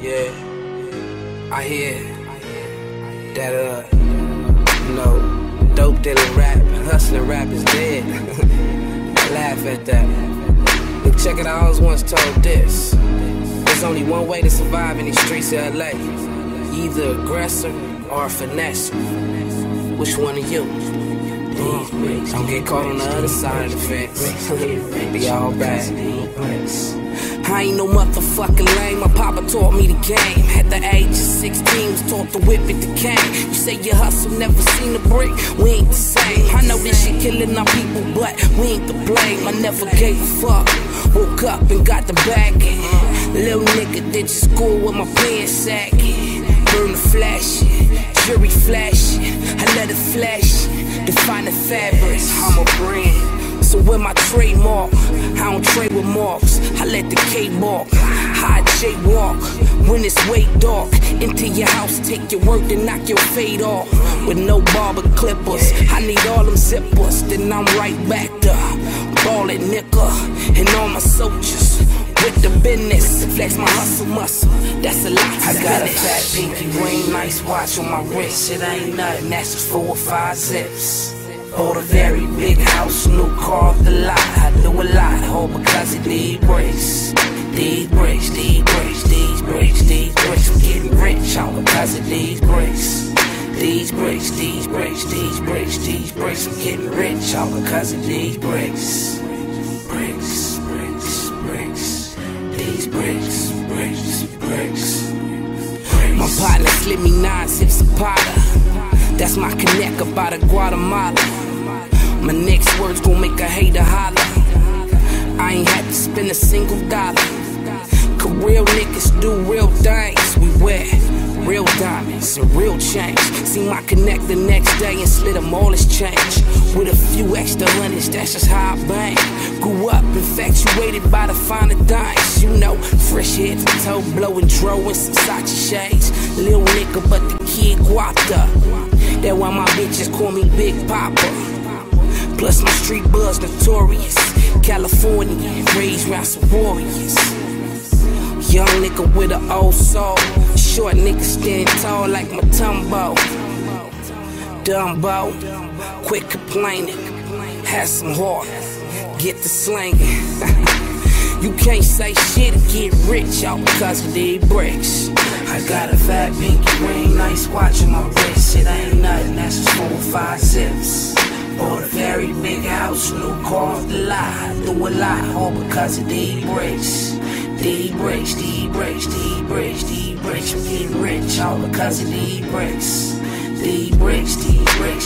Yeah, I hear that, uh, you know, dope dealing rap, hustling rap is dead. Laugh at that. Look, check it I was once told this. There's only one way to survive in these streets of LA. Either aggressor or finesse. Which one are you? Don't get caught on the other side of the fence. Be all bad. I ain't no motherfucking lame. My papa taught me the game. At the age of 16, was taught to whip it the cane. You say you hustle, never seen a brick. We ain't the same. I know this shit killing our people, but we ain't to blame. I never gave a fuck. Woke up and got the bag. Little nigga did your school with my pants sagging. Burn the flash, jury flash. I let it flash. Define the fabrics. I'm a brand. So with my trademark, let the K walk, high J walk. When it's way dark, into your house, take your work and knock your fade off. With no barber clippers, I need all them zippers. Then I'm right back to ball it, nigga, and all my soldiers with the business. Flex my hustle muscle, that's a lot. I got a fat pinky ring, nice watch on my wrist. It ain't nothing, that's just four or five zips. Bought a very big house, new car the lot. Because of these bricks. These bricks, these bricks, these bricks, these bricks. I'm getting rich all because of these bricks. Bricks, bricks, bricks. These bricks, bricks, bricks. My partner slid me nine zips of powder. That's my connect up out of Guatemala. My next words gon' make a hater holler. I ain't had to spend a single dollar. Cause real niggas do real things. Wear real change. See my connect the next day and slid them all his change. With a few extra hundreds, that's just how I bang. Grew up infatuated by the finer things. You know, fresh head to toe, blowing dro and some shades. Little nigga, but the kid up. That why my bitches call me Big Papa. Plus my street buzz notorious. California, raised round some warriors. Young nigga with an old soul. Short nigga standing tall like my tumbo. Dumbo, quit complaining. Have some heart, get the slanging. you can't say shit and get rich all because of these bricks. I got a fat pinky ring, nice watch on my wrist. It ain't nothing, that's just four or five zips. Bought a very big house, no car off the lot. Do a lot, all because of these bricks. These bricks, these bricks, these bricks, these bricks. I'm getting rich, all because of these bricks. These bricks, these bricks,